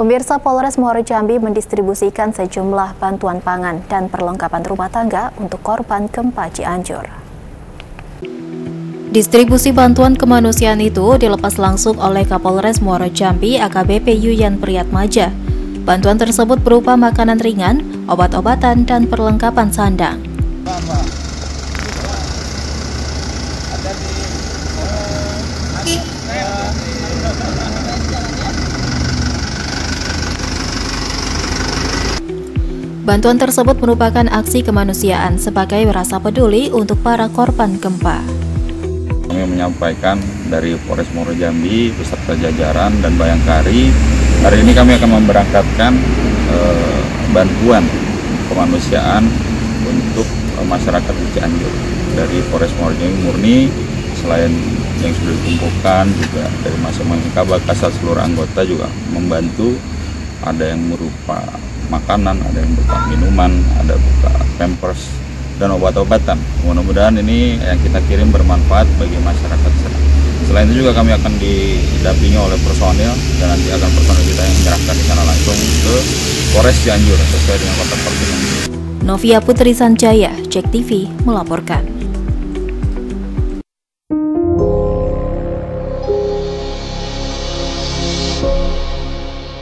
Pemirsa Polres Muaro Jambi mendistribusikan sejumlah bantuan pangan dan perlengkapan rumah tangga untuk korban gempa Cianjur. Distribusi bantuan kemanusiaan itu dilepas langsung oleh Kapolres Muaro Jambi AKBP Yuyan Priyatmaja. Bantuan tersebut berupa makanan ringan, obat-obatan, dan perlengkapan sandang. Bantuan tersebut merupakan aksi kemanusiaan sebagai rasa peduli untuk para korban gempa. Kami menyampaikan dari Polres Muaro Jambi beserta jajaran dan Bayangkari, hari ini kami akan memberangkatkan eh, bantuan kemanusiaan untuk eh, masyarakat di Cianjur dari Polres Muaro Jambi murni selain yang sudah dikumpulkan juga dari masing-masing kabak kasar seluruh anggota juga membantu ada yang berupa makanan, ada yang berupa minuman, ada berupa pampers dan obat-obatan. Mudah-mudahan ini yang kita kirim bermanfaat bagi masyarakat Selain itu juga kami akan didampingi oleh personil dan nanti akan personil kita yang menyerahkan di sana langsung ke Polres Cianjur sesuai dengan kota Novia Putri Sanjaya, Cek TV melaporkan.